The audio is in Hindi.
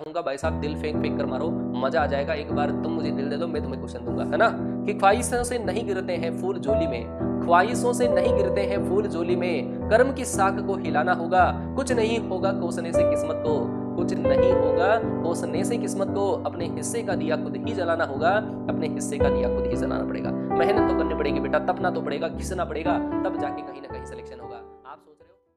कहूँगा, भाई साहब, दिल फेंक फेंक कर मारो, मज़ा आ जाएगा। एक बार तुम मुझे दिल दे दो, मैं तुम्हें क्वेश्चन दूँगा। है ना? कि ख्वाहिशों से नहीं गिरते हैं फूल झोली में। ख्वाहिशों से नहीं गिरते हैं फूल झोली में। कर्म की साख को हिलाना होगा। कुछ नहीं होगा कोसने से किस्मत को। कुछ नहीं होगा कोसने से किस्मत को। अपने हिस्से का दिया खुद ही जलाना होगा। अपने हिस्से का दिया खुद ही जलाना पड़ेगा। मेहनत तो करनी पड़ेगी बेटा, तपना तो पड़ेगा, घिसना पड़ेगा, तब जाके कहीं ना कहीं सिलेक्शन होगा। आप सोच रहे हो?